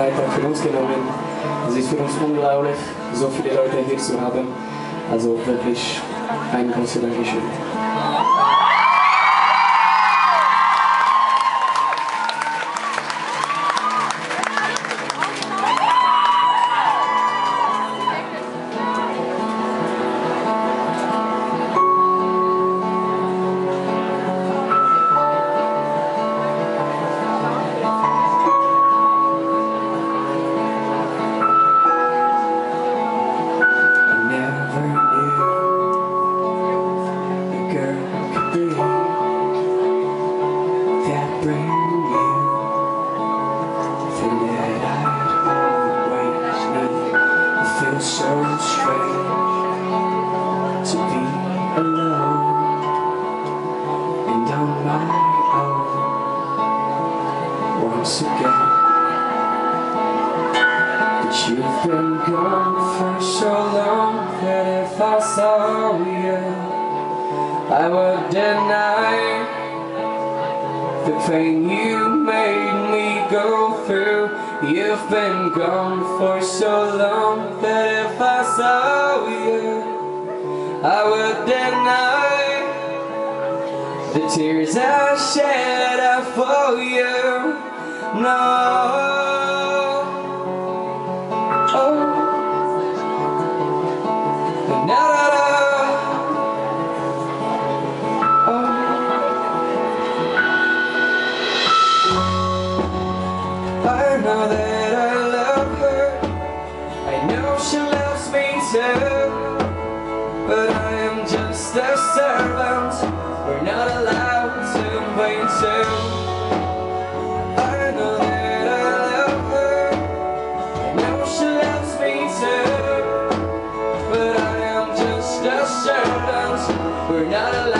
Freitag für uns genommen. Es ist für uns unglaublich, so viele Leute hier zu haben. Also wirklich ein großes Dankeschön. Gone for so long that if I saw you, I would deny the pain you made me go through. You've been gone for so long that if I saw you, I would deny the tears I shed for you. No. We're not allowed.